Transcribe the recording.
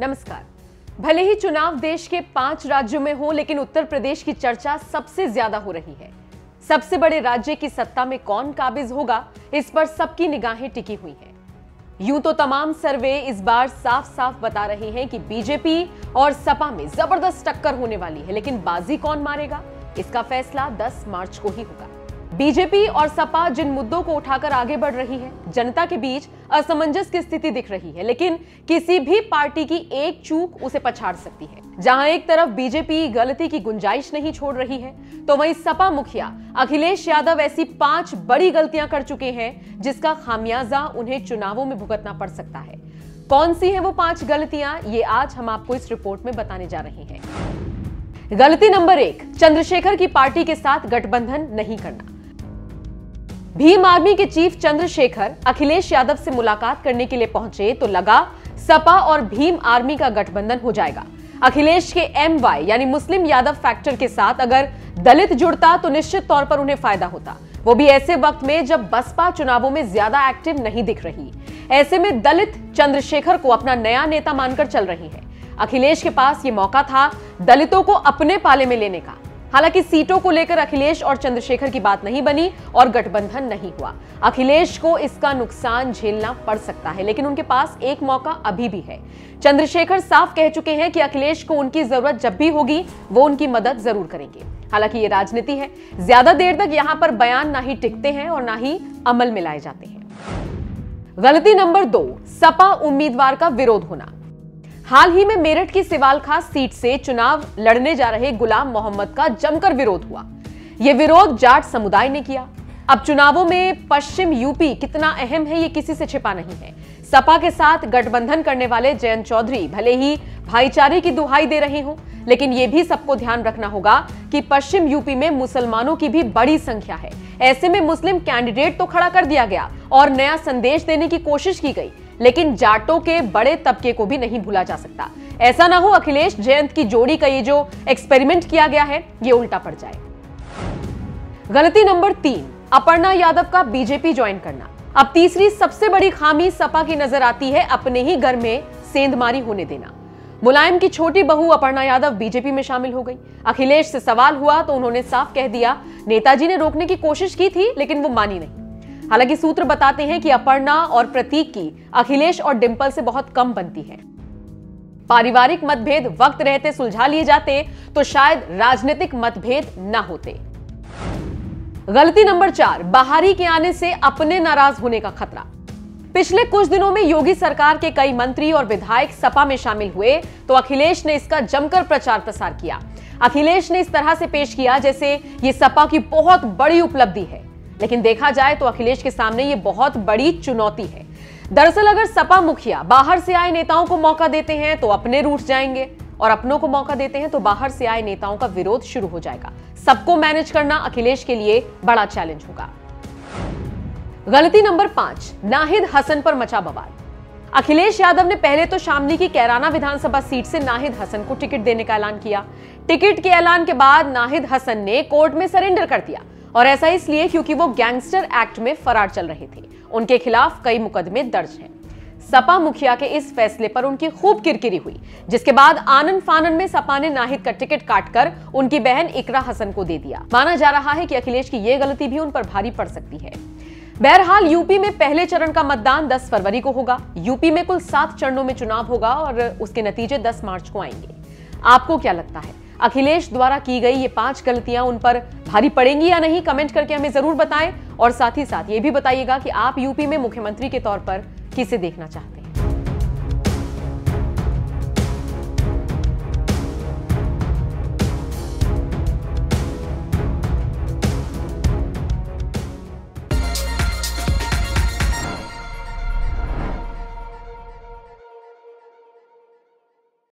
नमस्कार। भले ही चुनाव देश के पाँच राज्यों में हो, लेकिन उत्तर प्रदेश की चर्चा सबसे ज़्यादा हो रही है। सबसे बड़े राज्य की सत्ता में कौन काबिज होगा, इस पर सबकी निगाहें टिकी हुई हैं। यूँ तो तमाम सर्वे इस बार साफ़ साफ़ बता रहे हैं कि बीजेपी और सपा में ज़बरदस्त टक्कर होने वाली है, लेकिन बाजी कौन मारेगा? इसका फैसला 10 मार्च को ही होगा। बीजेपी और सपा जिन मुद्दों को उठाकर आगे बढ़ रही है, जनता के बीच असमंजस की स्थिति दिख रही है, लेकिन किसी भी पार्टी की एक चूक उसे पछाड़ सकती है। जहाँ एक तरफ़ बीजेपी गलती की गुंजाइश नहीं छोड़ रही है तो वहीं सपा मुखिया अखिलेश यादव ऐसी पाँच बड़ी गलतियाँ कर चुके हैं, जिसका खामियाजा उन्हें चुनावों में भुगतना पड़ सकता है। कौन सी है वो पाँच गलतियाँ, ये आज हम आपको इस रिपोर्ट में बताने जा रहे हैं। गलती नंबर एक, चंद्रशेखर की पार्टी के साथ गठबंधन नहीं करना। भीम आर्मी के चीफ चंद्रशेखर अखिलेश यादव से मुलाकात करने के लिए पहुँचे तो लगा, सपा और भीम आर्मी का गठबंधन हो जाएगा। अखिलेश के एम वाई, यानी मुस्लिम यादव फैक्टर के साथ अगर दलित जुड़ता तो निश्चित तौर पर उन्हें फ़ायदा होता। वो भी ऐसे वक्त में जब बसपा चुनावों में ज़्यादा एक्टिव नहीं दिख रही। ऐसे में दलित चंद्रशेखर को अपना नया नेता मानकर चल रही है। अखिलेश के पास ये मौका था दलितों को अपने पाले में लेने का। हालाँकि सीटों को लेकर अखिलेश और चंद्रशेखर की बात नहीं बनी और गठबंधन नहीं हुआ। अखिलेश को इसका नुकसान झेलना पड़ सकता है, लेकिन उनके पास एक मौका अभी भी है। चंद्रशेखर साफ़ कह चुके हैं कि अखिलेश को उनकी ज़रूरत जब भी होगी, वो उनकी मदद ज़रूर करेंगे। हालाँकि ये राजनीति है। ज़्यादा देर तक यहाँ पर बयान ना ही टिकते हैं और ना ही अमल में लाए जाते हैं। गलती नंबर दो, सपा उम्मीदवार का विरोध होना। हाल ही में मेरठ की सिवाल खास सीट से चुनाव लड़ने जा रहे गुलाम मोहम्मद का जमकर विरोध हुआ। यह विरोध जाट समुदाय ने किया। अब चुनावों में पश्चिम यूपी कितना अहम है, ये किसी से छिपा नहीं है। सपा के साथ गठबंधन करने वाले जयंत चौधरी भले ही भाईचारे की दुहाई दे रहे हों, लेकिन यह भी सबको ध्यान रखना होगा कि पश्चिम यूपी में मुसलमानों की भी बड़ी संख्या है। ऐसे में मुस्लिम कैंडिडेट तो खड़ा कर दिया गया और नया संदेश देने की कोशिश की गई। लेकिन जाटों के बड़े तबके को भी नहीं भूला जा सकता। ऐसा ना हो अखिलेश जयंत की जोड़ी का ये जो एक्सपेरिमेंट किया गया है, ये उल्टा पड़ जाए। गलती नंबर तीन, अपर्णा यादव का बीजेपी ज्वाइन करना। अब तीसरी सबसे बड़ी खामी सपा की नज़र आती है अपने ही घर में सेंधमारी होने देना। मुलायम की छोटी बहू अपर्णा यादव बीजेपी में शामिल हो गई। अखिलेश से सवाल हुआ तो उन्होंने साफ़ कह दिया, नेताजी ने रोकने की कोशिश की थी, लेकिन वो मानी नहीं। हालाँकि सूत्र बताते हैं कि अपर्णा और प्रतीक की अखिलेश और डिंपल से बहुत कम बनती है। पारिवारिक मतभेद वक्त रहते सुलझा लिए जाते तो शायद राजनीतिक मतभेद न होते। गलती नंबर चार, बाहरी के आने से अपने नाराज़ होने का खतरा। पिछले कुछ दिनों में योगी सरकार के कई मंत्री और विधायक सपा में शामिल हुए तो अखिलेश ने इसका जमकर प्रचार प्रसार किया। अखिलेश ने इस तरह से पेश किया जैसे ये सपा की बहुत बड़ी उपलब्धि है। लेकिन देखा जाए तो अखिलेश के सामने ये बहुत बड़ी चुनौती है। दरअसल अगर सपा मुखिया बाहर से आए नेताओं को मौका देते हैं तो अपने रूठ जाएँगे और अपनों को मौका देते हैं तो बाहर से आए नेताओं का विरोध शुरू हो जाएगा। सबको मैनेज करना अखिलेश के लिए बड़ा चैलेंज होगा। गलती नंबर पाँच, नाहिद हसन पर मचा बवाल। अखिलेश यादव ने पहले तो शामली की कैराना विधानसभा सीट से नाहिद हसन को टिकट देने का ऐलान किया। टिकट के ऐलान के बाद नाहिद हसन ने कोर्ट में सरेंडर कर दिया। और ऐसा इसलिए क्योंकि वो गैंगस्टर एक्ट में फरार चल रहे थे। उनके खिलाफ कई मुकदमे दर्ज हैं। सपा मुखिया के इस फैसले पर उनकी खूब किरकिरी हुई, जिसके बाद आनंद फानन में सपा ने नाहिद का टिकट काटकर उनकी बहन इकरा हसन को दे दिया। माना जा रहा है कि अखिलेश की यह गलती भी उन पर भारी पड़ सकती है। बहरहाल, यूपी में पहले चरण का मतदान 10 फरवरी को होगा। यूपी में कुल सात चरणों में चुनाव होगा और उसके नतीजे 10 मार्च को आएँगे। आपको क्या लगता है? अखिलेश द्वारा की गई ये पाँच गलतियाँ उन पर भारी पड़ेंगी या नहीं, कमेंट करके हमें ज़रूर बताएँ। और साथ ही साथ ये भी बताइएगा कि आप यूपी में मुख्यमंत्री के तौर पर किसे देखना चाहते